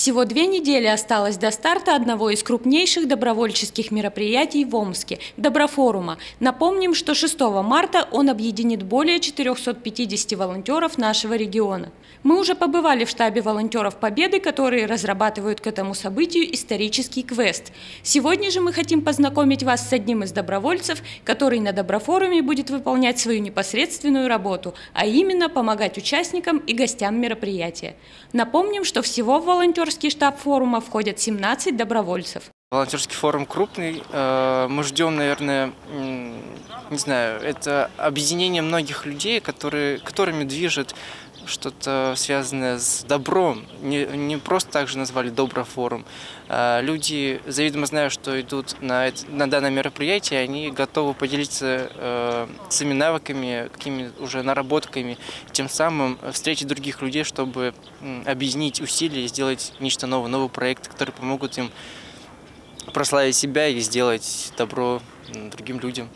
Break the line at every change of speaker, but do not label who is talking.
Всего две недели осталось до старта одного из крупнейших добровольческих мероприятий в Омске – Доброфорума. Напомним, что 6 марта он объединит более 450 волонтеров нашего региона. Мы уже побывали в штабе волонтеров Победы, которые разрабатывают к этому событию исторический квест. Сегодня же мы хотим познакомить вас с одним из добровольцев, который на Доброфоруме будет выполнять свою непосредственную работу, а именно помогать участникам и гостям мероприятия. Напомним, что всего в волонтеров волонтерский штаб форума входят 17 добровольцев.
Волонтерский форум крупный. Э, мы ждем, наверное, не знаю, это объединение многих людей, которые, которыми движет что-то связанное с добром. Не, не просто так же назвали Доброфорум. А люди, заведомо знают, что идут на, на данное мероприятие, они готовы поделиться э, своими навыками, какими уже наработками, тем самым встретить других людей, чтобы э, объединить усилия и сделать нечто новое, новый проект, который помогут им прославить себя и сделать добро другим людям.